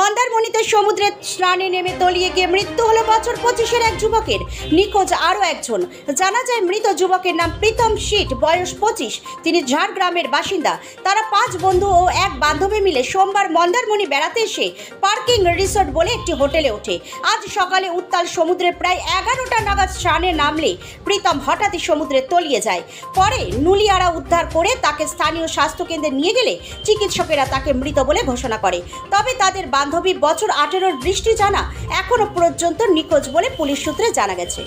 মন্দারমণিতে সমুদ্রে স্নানে নেমে তলিয়ে গিয়ে মৃত্যু হলো বছর পঁচিশের এক যুবকের। নিখোঁজ আরও একজন। জানা যায় মৃত যুবকের নাম প্রীতম শীট বয়স পঁচিশ। তিনি ঝাড়গ্রামের বাসিন্দা। তারা পাঁচ বন্ধু ও এক বান্ধবী মিলে সোমবার মন্দারমণি বেড়াতে এসে পার্কিং রিসোর্ট বলে একটি হোটেলে ওঠে। আজ সকালে উত্তাল সমুদ্রে প্রায় এগারোটা নাগাদ স্নানে নামলে প্রীতম হঠাৎই সমুদ্রে তলিয়ে যায়। পরে নুলিয়ারা উদ্ধার করে তাকে স্থানীয় স্বাস্থ্যকেন্দ্রে নিয়ে গেলে চিকিৎসকেরা তাকে মৃত বলে ঘোষণা করে। তবে তাদের বান্ধবী বছর আঠেরোর বৃষ্টি জানা এখনও পর্যন্ত নিখোঁজ বলে পুলিশ সূত্রে জানা গেছে।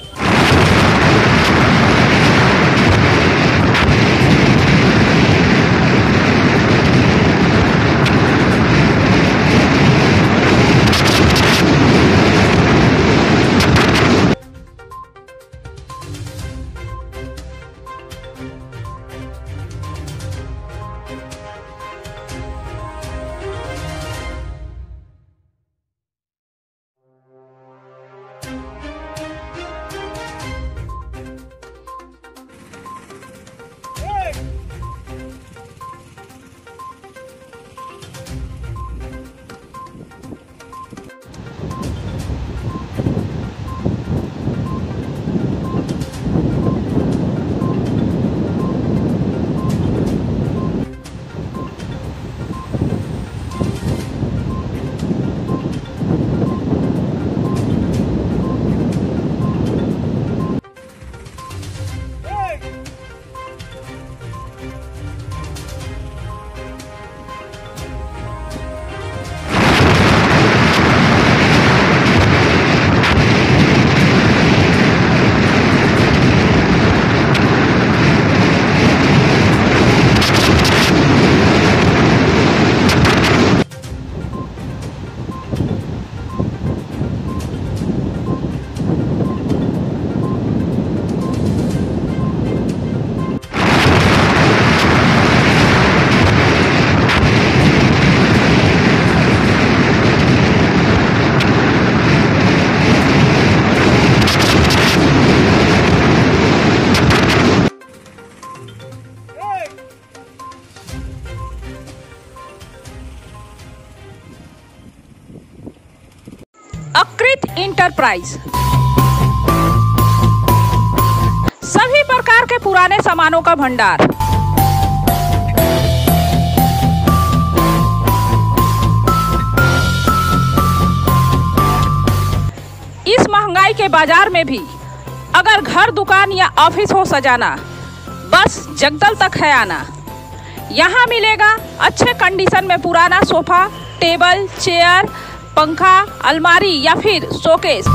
अकृत इंटरप्राइज सभी प्रकार के पुराने सामानों का भंडार। इस महँगाई के बाज़ार में भी अगर घर, दुकान या ऑफ़िस हो सजाना, बस जगदल तक है आना। यहाँ मिलेगा अच्छे कंडीशन में पुराना सोफा, टेबल चेयर पंखा, अलमारी या फिर शोकेस।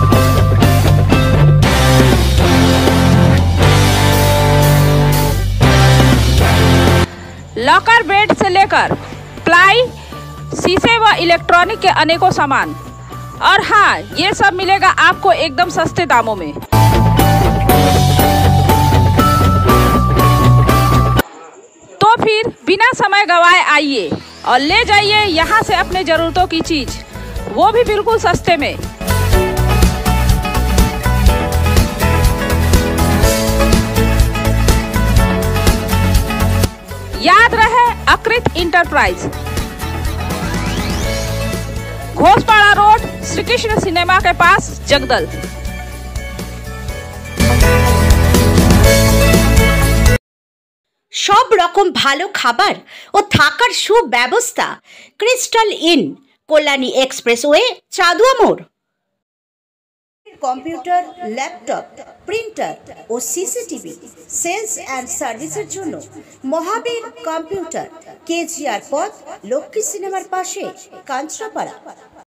लॉकर बेड से लेकर प्लाई, शीशे व इलेक्ट्रॉनिक के अनेकों सामान। और हाँ ये सब मिलेगा आपको एकदम सस्ते दामों में। तो फिर बिना समय गवाए आइए और ले जाइए यहाँ से अपने ज़रूरतों की चीज़। वो भी बिल्कुल सस्ते में याद रहे Akrit enterprise Ghoshpara road Shri Krishna cinema के पास जगदल সব রকম ভালো খাবার ও থাকার সুব্যবস্থা crystal in Kalyani expressway, Chandua মোড়। কম্পিউটার, ল্যাপটপ, প্রিন্টার ও সিসিটিভি সেলস অ্যান্ড সার্ভিসের জন্য মহাবীর কম্পিউটার, কেজিআর পথ, লক্ষ্মী সিনেমার পাশে কাঞ্চরাপাড়া